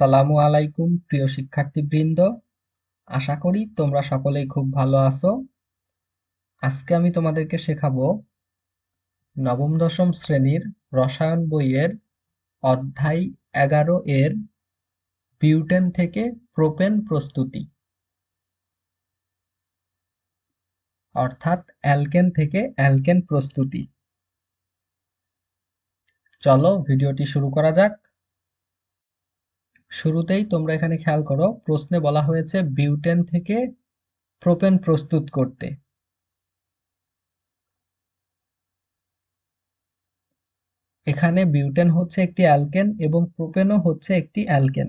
আসসালামু আলাইকুম, প্রিয় শিক্ষার্থীবৃন্দ। আশা করি তোমরা সকলেই খুব ভালো আছো। আজকে আমি তোমাদেরকে শেখাবো নবম দশম শ্রেণির রসায়ন বইয়ের অধ্যায় এগারো এর বিউটেন থেকে প্রোপেন প্রস্তুতি। অর্থাৎ অ্যালকেন থেকে অ্যালকেন প্রস্তুতি। চলো ভিডিওটি শুরু করা যাক। শুরুতেই তোমরা এখানে খেয়াল করো, প্রশ্নে বলা হয়েছে বিউটেন থেকে প্রোপেন প্রস্তুত করতে। এখানে বিউটেন হচ্ছে একটি অ্যালকেন এবং প্রোপেনও হচ্ছে একটি অ্যালকেন।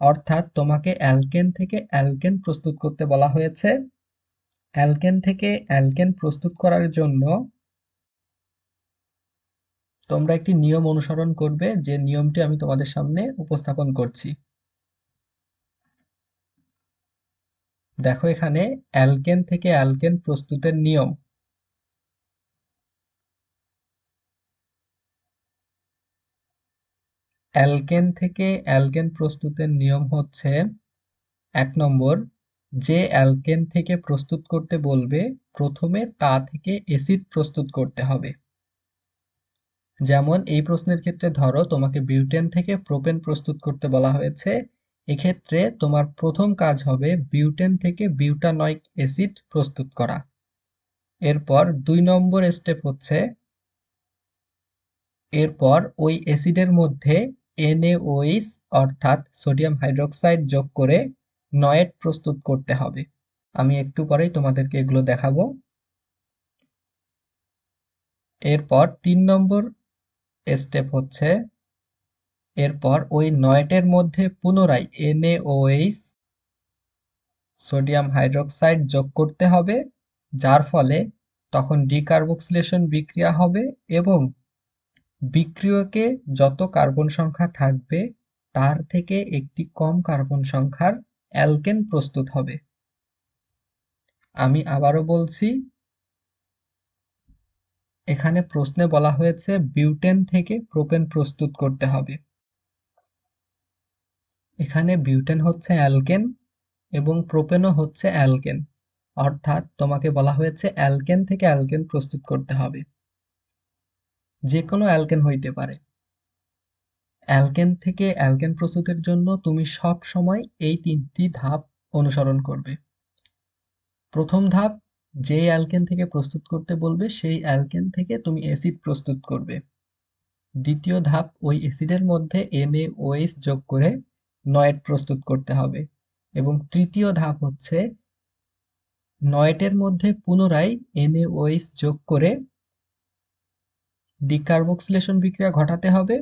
অর্থাৎ তোমাকে অ্যালকেন থেকে অ্যালকেন প্রস্তুত করতে বলা হয়েছে। অ্যালকেন থেকে অ্যালকেন প্রস্তুত করার জন্য তোমরা একটি নিয়ম অনুসরণ করবে যে নিয়মটি আমি তোমাদের সামনে উপস্থাপন করছি। দেখো এখানে অ্যালকেন থেকে অ্যালকেন প্রস্তুতের নিয়ম। অ্যালকেন থেকে অ্যালকেন প্রস্তুতের নিয়ম হচ্ছে, এক নম্বর, যে অ্যালকেন থেকে প্রস্তুত করতে বলবে, প্রথমে তা থেকে অ্যাসিড প্রস্তুত করতে হবে। যেমন এই প্রশ্নের ক্ষেত্রে ধরো তোমাকে বিউটেন থেকে প্রোপেন প্রস্তুত করতে বলা হয়েছে। এক্ষেত্রে তোমার প্রথম কাজ হবে বিউটেন থেকে বিউটানয়িক অ্যাসিড প্রস্তুত করা। এরপর দুই নম্বর স্টেপ হচ্ছে, এরপর ওই অ্যাসিডের মধ্যে এনএওইস অর্থাৎ সোডিয়াম হাইড্রোক্সাইড যোগ করে নয়েট প্রস্তুত করতে হবে। আমি একটু পরেই তোমাদেরকে এগুলো দেখাবো। এরপর তিন নম্বর স্টেপ হচ্ছে। এরপর ওই নয়টের মধ্যে পুনরায় এনএওএইচ সোডিয়াম হাইড্রোক্সাইড যোগ করতে হবে, যার ফলে তখন ডিকার্বক্সিলেশন বিক্রিয়া হবে এবং বিক্রিয়কে যত কার্বন সংখ্যা থাকবে, তার থেকে একটি কম কার্বন সংখ্যার অ্যালকেন প্রস্তুত হবে। আমি আবারও বলছি এখানে প্রশ্নে বলা হয়েছে বিউটেন থেকে প্রোপেন প্রস্তুত করতে হবে। এখানে বিউটেন হচ্ছে অ্যালকেন এবং প্রোপেনও হচ্ছে অ্যালকেন। অর্থাৎ তোমাকে বলা হয়েছে অ্যালকেন থেকে অ্যালকেন প্রস্তুত করতে হবে। যে কোনো অ্যালকেন হইতে পারে। অ্যালকেন থেকে অ্যালকেন প্রস্তুতের জন্য তুমি সব সময় এই তিনটি ধাপ অনুসরণ করবে। প্রথম ধাপ যে অ্যালকেন থেকে প্রস্তুত করতে বলবে, সেই অ্যালকেন থেকে তুমি অ্যাসিড প্রস্তুত করবে। দ্বিতীয় ধাপ, ওই অ্যাসিডের মধ্যে এনএওএইচ যোগ করে নয়েট প্রস্তুত করতে হবে। এবং তৃতীয় ধাপ হচ্ছে নয়েটের মধ্যে পুনরায় এনএওএইচ যোগ করে ডিকার্বক্সিলেশন বিক্রিয়া ঘটাতে হবে।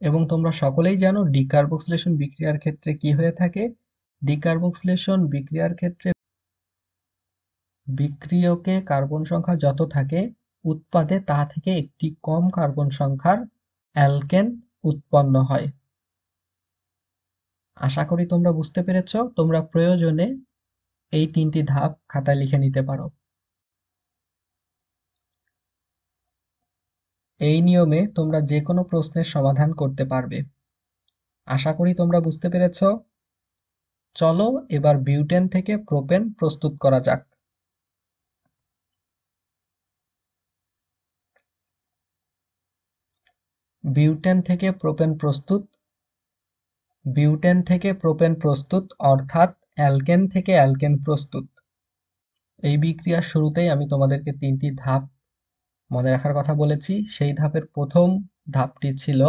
এবং তোমরা সকলেই জানো, ডিকার্বক্সিলেশন বিক্রিয়ার ক্ষেত্রে কি হয়ে থাকে? ডিকার্বক্সিলেশন বিক্রিয়ার ক্ষেত্রে বিক্রিয়কে কার্বন সংখ্যা যত থাকে উৎপাদে, তা থেকে একটি কম কার্বন সংখ্যার অ্যালকেন উৎপন্ন হয়। আশা করি তোমরা বুঝতে পেরেছ, তোমরা প্রয়োজনে এই তিনটি ধাপ খাতায় লিখে নিতে পারো। এই নিয়মে তোমরা যে কোনো প্রশ্নের সমাধান করতে পারবে। আশা করি তোমরা বুঝতে পেরেছ। চলো এবার বিউটেন থেকে প্রোপেন প্রস্তুত করা যাক। বিউটেন থেকে প্রোপেন প্রস্তুত। বিউটেন থেকে প্রোপেন প্রস্তুত, অর্থাৎ অ্যালকেন থেকে অ্যালকেন প্রস্তুত। এই বিক্রিয়ার শুরুতেই আমি তোমাদেরকে তিনটি ধাপ মনে রাখার কথা বলেছি। সেই ধাপের প্রথম ধাপটি ছিল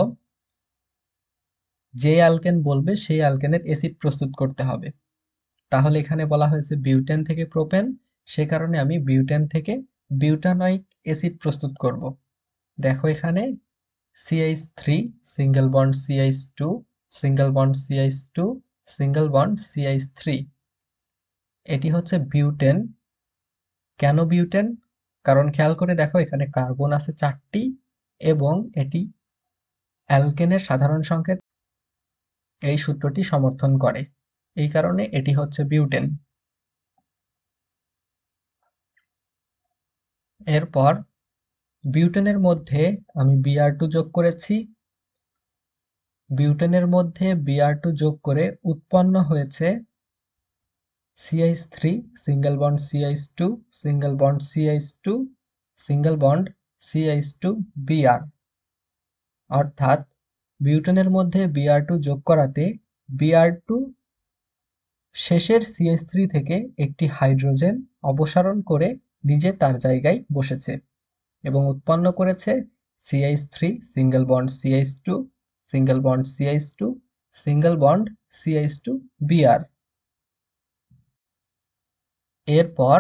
যে অ্যালকেন বলবে, সেই অ্যালকেনের অ্যাসিড প্রস্তুত করতে হবে। তাহলে এখানে বলা হয়েছে বিউটেন থেকে প্রোপেন। সে কারণে আমি বিউটেন থেকে বিউটানয়িক অ্যাসিড প্রস্তুত করব। দেখো এখানে CH three single bond CH two single bond CH two single bond CH three এটি হচ্ছে বিউটেন। কেন বিউটেন? কারণ খেয়াল করে দেখো, এখানে কার্বন আছে চারটি এবং এটি অ্যালকেনের সাধারণ সংকেত। এই সূত্রটি সমর্থন করে। এই কারণে এটি হচ্ছে বিউটেন। এরপর বিউটেনের মধ্যে আমি বিআর টু যোগ করেছি। বিউটেনের মধ্যে বিআর টু যোগ করে উৎপন্ন হয়েছে CH three single bond CH two single bond CH two single bond CH two Br অর্থাৎ বিউটেনের মধ্যে বিআর টু যোগ করাতে বিআর টু শেষের সিএস থ্রি থেকে একটি হাইড্রোজেন অপসারণ করে নিজে তার জায়গায় বসেছে। এবং উৎপন্ন করেছে CH three single bond CH two single bond CH two single bond CH two Br এরপর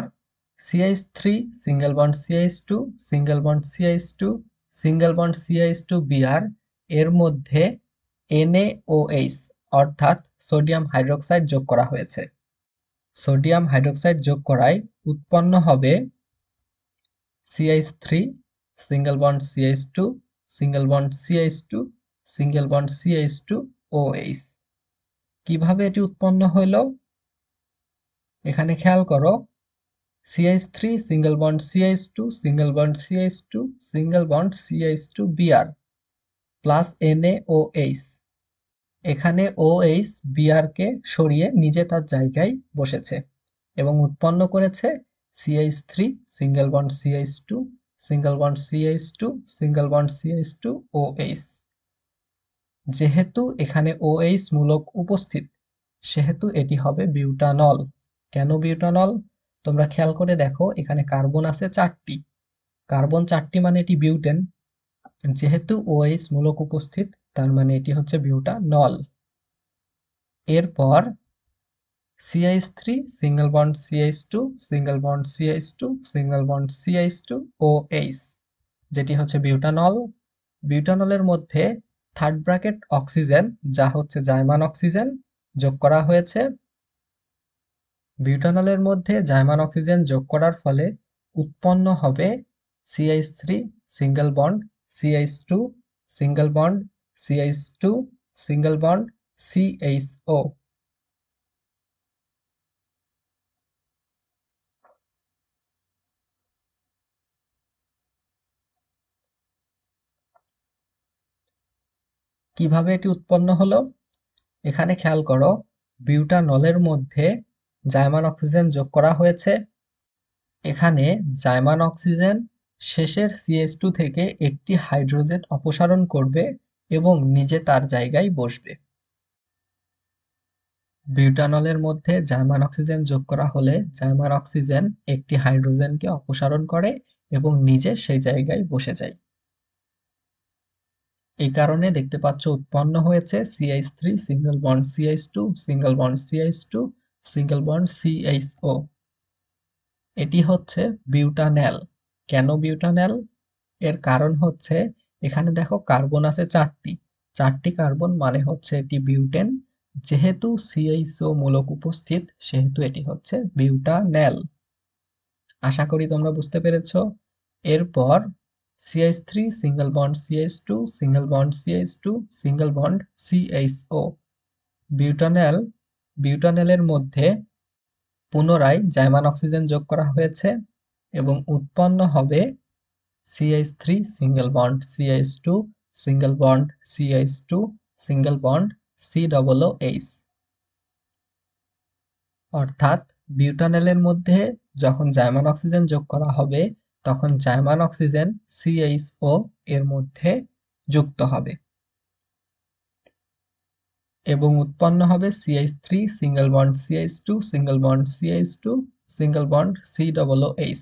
CH three single bond CH two single bond CH two single bond CH two Br এর মধ্যে এনএওএইচ অর্থাৎ sodium hydroxide যোগ করা হয়েছে। Sodium hydroxide যোগ করায় উৎপন্ন হবে CH three single bond CH two single bond CH two single bond CH two OH কীভাবে এটি উৎপন্ন হইল? এখানে খেয়াল করো CH three single bond CH two single bond CH two single bond CH two Br plus Na O H এখানে O H বিআরকে সরিয়ে নিজে তার জায়গায় বসেছে এবং উৎপন্ন করেছে CH three single bond CH two single bond CH two single bond CH two O H যেহেতু এখানে এইচ মূলক উপস্থিত, সেহেতু এটি হবে বিউটানল। কেন বিউটানল? তোমরা খেয়াল করে দেখো, এখানে কার্বন আছে চারটি। কার্বন চারটি মানে এটি বিউটেন। যেহেতু ওএইচ মূলক উপস্থিত, তার মানে এটি হচ্ছে বিউটানল। এরপর CH three single bond CH two single bond CH two single bond CH two O H যেটি হচ্ছে বিউটানল বিউটানলের মধ্যে থার্ড ব্র্যাকেট অক্সিজেন যা হচ্ছে জাইমান অক্সিজেন যোগ করা হয়েছে। বিউটানলের মধ্যে জাইমান অক্সিজেন যোগ করার ফলে উৎপন্ন হবে CH three single bond CH two single bond CH two single bond CHO কীভাবে এটি উৎপন্ন হলো? এখানে খেয়াল করো বিউটানলের মধ্যে জাইমান অক্সিজেন যোগ করা হয়েছে। এখানে জাইমান অক্সিজেন শেষের সিএস থেকে একটি হাইড্রোজেন অপসারণ করবে এবং নিজে তার জায়গায় বসবে। বিউটানলের মধ্যে জার্মান অক্সিজেন যোগ করা হলে জার্মান অক্সিজেন একটি হাইড্রোজেনকে অপসারণ করে এবং নিজে সেই জায়গায় বসে যায়। এই কারণে দেখতে পাচ্ছ উৎপন্ন হয়েছে CH three single bond CH two single bond CH two single bond CHO এটি হচ্ছে বিউটানেল কেন বিউটানেল এর কারণ হচ্ছে এখানে দেখো কার্বন আছে চারটি। চারটি কার্বন মানে হচ্ছে এটি বিউটেন যেহেতু সিএইচও মূলক উপস্থিত, সেহেতু এটি হচ্ছে বিউটানেল আশা করি তোমরা বুঝতে পেরেছ। এরপর CH three single bond CH two single bond CH two single bond CHO butanal বিউটানেলের মধ্যে পুনরায় জাইমান অক্সিজেন যোগ করা হয়েছে এবং উৎপন্ন হবে CH three single bond CH two single bond CH two single bond C double H অর্থাৎ বিউটানেলের মধ্যে যখন জাইমান অক্সিজেন যোগ করা হবে তখন জাইমান অক্সিজেন সিএইচও এর মধ্যে যুক্ত হবে। এবং উৎপন্ন হবে CH three single bond CH two single bond CH two single bond C double H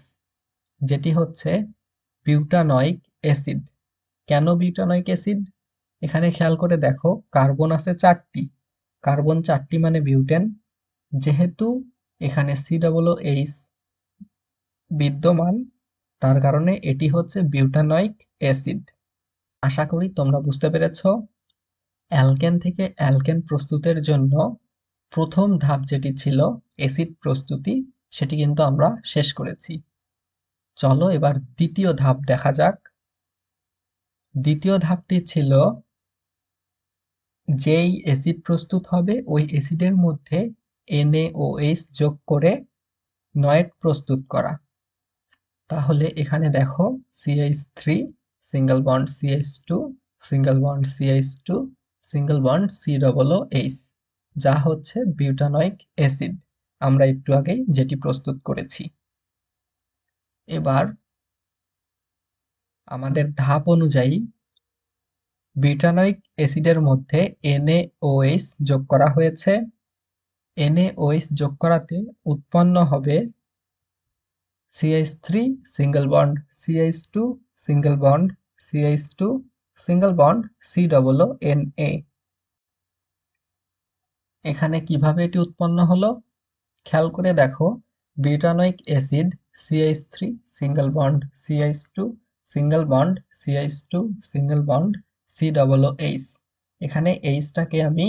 যেটি হচ্ছে বিউটানয়িক অ্যাসিড। কেন বিউটানয়িক অ্যাসিড? এখানে খেয়াল করে দেখো, কার্বন আছে চারটি। কার্বন চারটি মানে বিউটেন। যেহেতু এখানে সি ডবল এইচ বিদ্যমান তার কারণে এটি হচ্ছে বিউটানয়িক অ্যাসিড আশা করি তোমরা বুঝতে পেরেছ। অ্যালকেন থেকে অ্যালকেন প্রস্তুতের জন্য প্রথম ধাপ যেটি ছিল অ্যাসিড প্রস্তুতি, সেটি কিন্তু আমরা শেষ করেছি। চলো এবার দ্বিতীয় ধাপ দেখা যাক। দ্বিতীয় ধাপটি ছিল যেই অ্যাসিড প্রস্তুত হবে, ওই অ্যাসিডের মধ্যে NaOH যোগ করে নয়েট প্রস্তুত করা। তাহলে এখানে দেখো CH three single bond CH two single bond CH two single bond C double O H যা হচ্ছে বিউটানয়িক অ্যাসিড আমরা একটু আগেই যেটি প্রস্তুত করেছি। এবার আমাদের ধাপ অনুযায়ী বিউটানয়িক অ্যাসিডের মধ্যে NaOH যোগ করা হয়েছে। NaOH যোগ করাতে উৎপন্ন হবে CH3 single bond CH2 single bond CH2 single bond C double Na এখানে কীভাবে এটি উৎপন্ন হলো? খেয়াল করে দেখো butanoic acid CH3 single bond CH2 single bond CH2 single bond C double H এখানে এইচটাকে আমি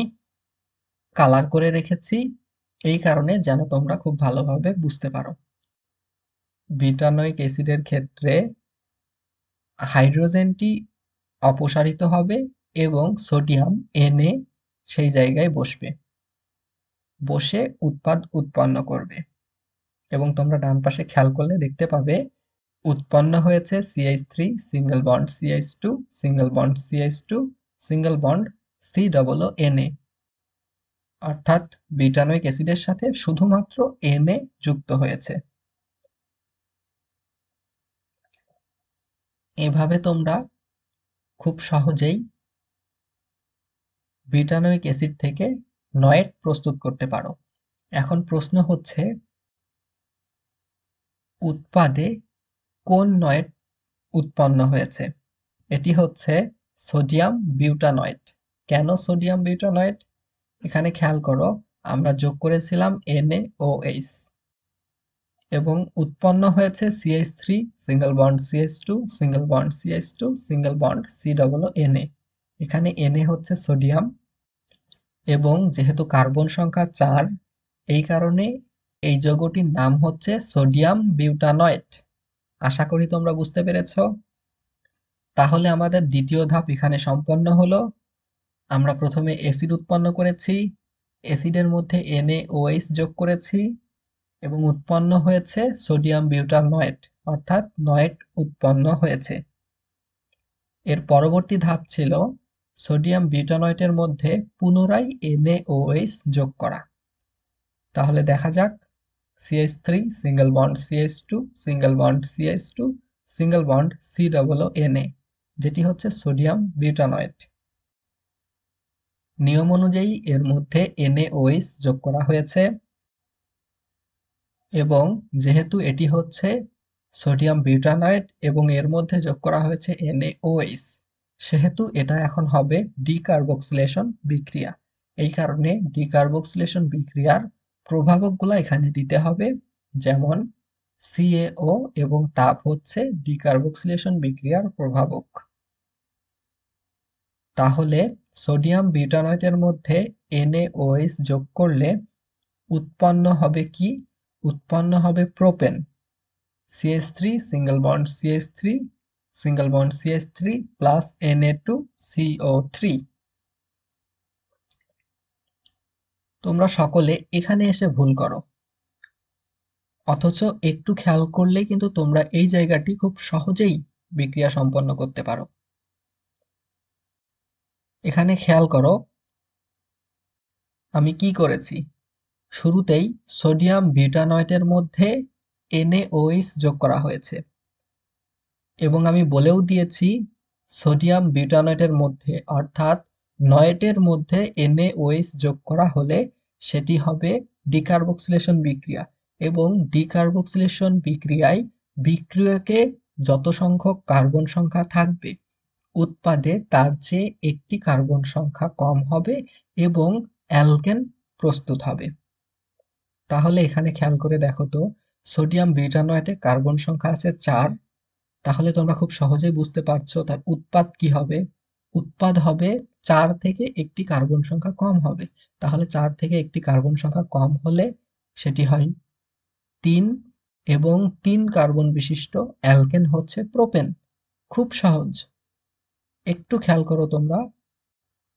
কালার করে রেখেছি, এই কারণে যেন তোমরা খুব ভালোভাবে বুঝতে পারো। বিটানোইক অ্যাসিডের ক্ষেত্রে হাইড্রোজেনটি অপসারিত হবে এবং সোডিয়াম এনে সেই জায়গায় বসবে, বসে উৎপাদ উৎপন্ন করবে। এবং তোমরা ডান পাশে খেয়াল করলে দেখতে পাবে, উৎপন্ন হয়েছে CH three single bond CH two single bond CH two single bond C double O Na অর্থাৎ বিটানোইক অ্যাসিডের সাথে শুধুমাত্র এনএ যুক্ত হয়েছে। এভাবে তোমরা খুব সহজেই বিটানোইক অ্যাসিড থেকে নয়েট প্রস্তুত করতে পারো। এখন প্রশ্ন হচ্ছে, উৎপাদে কোন নয়েট উৎপন্ন হয়েছে? এটি হচ্ছে সোডিয়াম বিউটানয়েট কেন সোডিয়াম বিউটানয়েট এখানে খেয়াল করো, আমরা যোগ করেছিলাম NaOH এবং উৎপন্ন হয়েছে CH three single bond CH two single bond CH two single bond C double Na এখানে এনএ হচ্ছে সোডিয়াম এবং যেহেতু কার্বন সংখ্যা চার, এই কারণে এই যৌগটির নাম হচ্ছে সোডিয়াম বিউটানয়েট আশা করি তোমরা বুঝতে পেরেছ। তাহলে আমাদের দ্বিতীয় ধাপ এখানে সম্পন্ন হলো। আমরা প্রথমে অ্যাসিড উৎপন্ন করেছি অ্যাসিডের মধ্যে এনএ NaOH যোগ করেছি। এবং উৎপন্ন হয়েছে সোডিয়াম বিউটানয়েট অর্থাৎ নয়েট উৎপন্ন হয়েছে। এর পরবর্তী ধাপ ছিল সোডিয়াম বিউটানয়েটের মধ্যে পুনরায় NaOH যোগ করা। তাহলে দেখা যাক CH three single bond CH two single bond CH two single bond C double Na যেটি হচ্ছে সোডিয়াম বিউটানয়েট নিয়ম অনুযায়ী এর মধ্যে NaOH যোগ করা হয়েছে। এবং যেহেতু এটি হচ্ছে সোডিয়াম বিউটানাইট এবং এর মধ্যে যোগ করা হয়েছে NaOH সেহেতু এটা এখন হবে ডিকার্বক্সিলেশন বিক্রিয়া। এই কারণে ডিকার্বক্সিলেশন বিক্রিয়ার প্রভাবকগুলো এখানে দিতে হবে, যেমন সিএও এবং তাপ হচ্ছে ডিকার্বক্সিলেশন বিক্রিয়ার প্রভাবক। তাহলে সোডিয়াম বিউটানয়েটের মধ্যে NaOH যোগ করলে উৎপন্ন হবে কি? উৎপন্ন হবে propane CH3 single bond CH3 single bond CH3 plus Na2 CO3 তোমরা সকলে এখানে এসে ভুল করো। অথচ একটু খেয়াল করলেই কিন্তু তোমরা এই জায়গাটি খুব সহজেই বিক্রিয়া সম্পন্ন করতে পারো। এখানে খেয়াল করো, আমি কি করেছি? শুরুতেই সোডিয়াম বিউটানয়েটের মধ্যে NaOH যোগ করা হয়েছে। এবং আমি বলেও দিয়েছি, সোডিয়াম বিউটানয়েটের মধ্যে, অর্থাৎ নয়েটের মধ্যে NaOH যোগ করা হলে সেটি হবে ডিকার্বক্সিলেশন বিক্রিয়া। এবং ডিকার্বক্সিলেশন বিক্রিয়ায় বিক্রিয়কে যত সংখ্যক কার্বন সংখ্যা থাকবে, উৎপাদে তার চেয়ে একটি কার্বন সংখ্যা কম হবে এবং অ্যালকেন প্রস্তুত হবে। তাহলে এখানে খেয়াল করে দেখো তো সোডিয়াম বিউটানয়েটে কার্বন সংখ্যা আছে চার। তাহলে তোমরা খুব সহজেই বুঝতে পারছ তার উৎপাদ কি হবে। উৎপাদ হবে চার থেকে একটি কার্বন সংখ্যা কম হবে। তাহলে চার থেকে একটি কার্বন সংখ্যা কম হলে সেটি হয় তিন এবং তিন কার্বন বিশিষ্ট অ্যালকেন হচ্ছে প্রোপেন খুব সহজ। একটু খেয়াল করো তোমরা।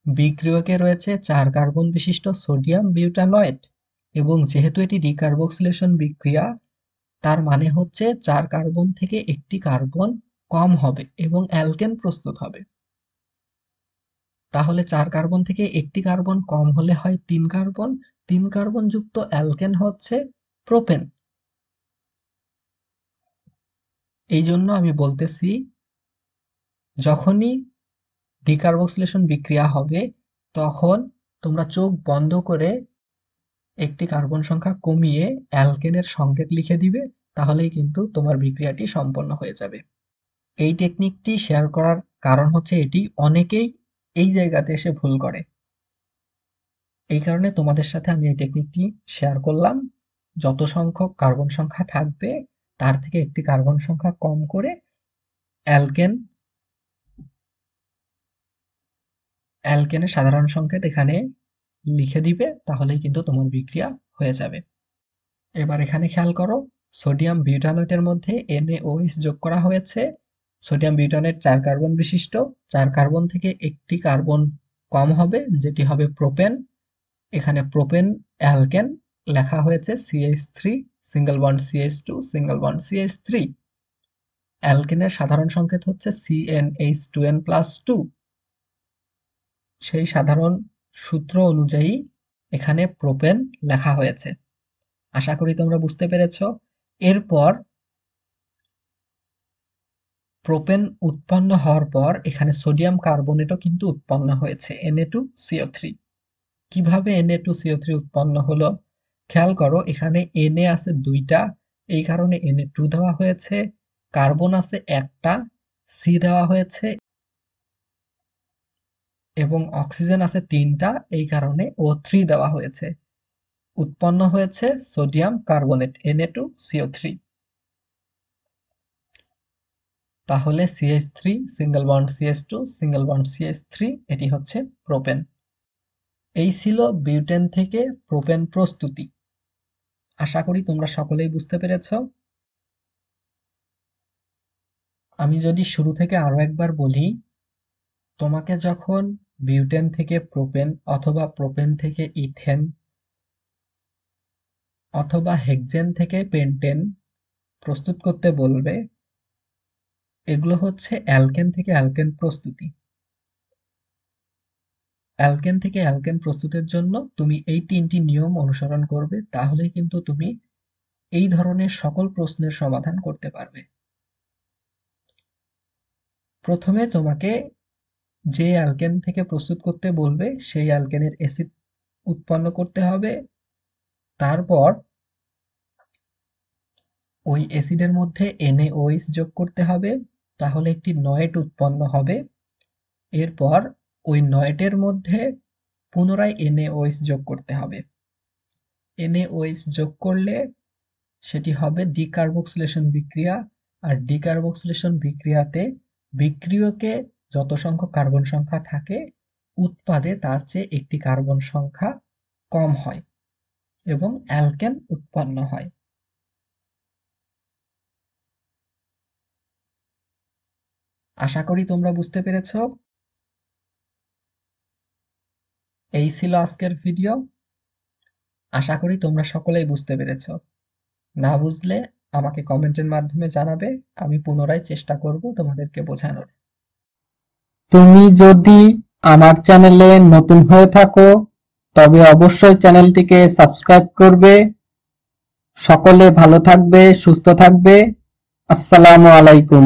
বিক্রিয়কে রয়েছে চার কার্বন বিশিষ্ট সোডিয়াম বিউটানয়েট এবং যেহেতু এটি ডিকার্বক্সিলেশন বিক্রিয়া, তার মানে হচ্ছে চার কার্বন থেকে একটি কার্বন কম হবে এবং অ্যালকেন প্রস্তুত হবে। তাহলে চার কার্বন থেকে একটি কার্বন কম হলে হয় তিন কার্বন তিন কার্বন যুক্ত অ্যালকেন হচ্ছে প্রোপেন। এই জন্য আমি বলতেছি, যখনই ডিকার্বক্সিলেশন বিক্রিয়া হবে, তখন তোমরা চোখ বন্ধ করে একটি কার্বন সংখ্যা কমিয়ে অ্যালকেনের সংকেত লিখে দিবে, তাহলেই কিন্তু তোমার বিক্রিয়াটি সম্পন্ন হয়ে যাবে। এই টেকনিকটি শেয়ার করার কারণ হচ্ছে এটি অনেকেই এই জায়গাতে এসে ভুল করে। এই কারণে তোমাদের সাথে আমি এই টেকনিকটি শেয়ার করলাম। যত সংখ্যক কার্বন সংখ্যা থাকবে, তার থেকে একটি কার্বন সংখ্যা কম করে অ্যালকেন, অ্যালকেনের সাধারণ সংকেত এখানে লিখে দিবে, তাহলেই কিন্তু তোমার বিক্রিয়া হয়ে যাবে। এবার এখানে খেয়াল করো, সোডিয়াম বিউটানেটের মধ্যে এনএওএইচ যোগ করা হয়েছে। সোডিয়াম বিউটানেট চার কার্বন বিশিষ্ট। চার কার্বন থেকে একটি কার্বন কম হবে, যেটি হবে প্রোপেন। এখানে প্রোপেন, অ্যালকেন লেখা হয়েছে CH three single bond CH two single bond CH three অ্যালকেনের সাধারণ সংকেত হচ্ছে CNH two N plus two সেই সাধারণ সূত্র অনুযায়ী এখানে প্রোপেন লেখা হয়েছে। আশা করি তোমরা বুঝতে পেরেছ। এরপর প্রোপেন উৎপন্ন হওয়ার পর এখানে সোডিয়াম কার্বনেটও কিন্তু উৎপন্ন হয়েছে এনএ টু সিও থ্রি কীভাবে এনএ টু সিও থ্রি উৎপন্ন হলো? খেয়াল করো, এখানে এনএ আছে দুইটা, এই কারণে এনএ টু দেওয়া হয়েছে কার্বন আছে একটা সি দেওয়া হয়েছে এবং অক্সিজেন আছে তিনটা, এই কারণে ও থ্রি দেওয়া হয়েছে। উৎপন্ন হয়েছে sodium carbonate Na two CO three তাহলে CH three single bond CH two single bond CH three এটি হচ্ছে প্রোপেন এই ছিল বিউটেন থেকে প্রোপেন প্রস্তুতি। আশা করি তোমরা সকলেই বুঝতে পেরেছ। আমি যদি শুরু থেকে আরও একবার বলি, তোমাকে যখন বিউটেন থেকে প্রোপেন অথবা প্রোপেন থেকে ইথেন অথবা হেক্সেন থেকে পেন্টেন প্রস্তুত করতে বলবে। এগুলো হচ্ছে অ্যালকেন থেকে অ্যালকেন প্রস্তুতি। অ্যালকেন থেকে অ্যালকেন প্রস্তুতের জন্য তুমি এই তিনটি নিয়ম অনুসরণ করবে তাহলে কিন্তু তুমি এই ধরনের সকল প্রশ্নের সমাধান করতে পারবে। প্রথমে তোমাকে যে অ্যালকেন থেকে প্রস্তুত করতে বলবে, সেই অ্যালকেনের অ্যাসিড উৎপন্ন করতে হবে। তারপর ওই অ্যাসিডের মধ্যে এনএওএইচ যোগ করতে হবে, তাহলে একটি নয়েট উৎপন্ন হবে। এরপর ওই নয়েটের মধ্যে পুনরায় এনএওএইচ যোগ করতে হবে। এনএওএইচ যোগ করলে সেটি হবে ডিকার্বক্সিলেশন বিক্রিয়া, আর ডিকার্বক্সিলেশন বিক্রিয়াতে বিক্রিয়কে যত সংখ্যক কার্বন সংখ্যা থাকে, উৎপাদে তার চেয়ে একটি কার্বন সংখ্যা কম হয় এবং অ্যালকেন উৎপন্ন হয়। আশা করি তোমরা বুঝতে পেরেছ। এই ছিল আজকের ভিডিও। আশা করি তোমরা সকলেই বুঝতে পেরেছ। না বুঝলে আমাকে কমেন্টের মাধ্যমে জানাবে, আমি পুনরায় চেষ্টা করব তোমাদেরকে বোঝানোর। তুমি যদি আমার চ্যানেলে নতুন হয়ে থাকো, তবে অবশ্যই চ্যানেলটিকে সাবস্ক্রাইব করবে। সকলে ভালো থাকবে, সুস্থ থাকবে। আসসালামু আলাইকুম।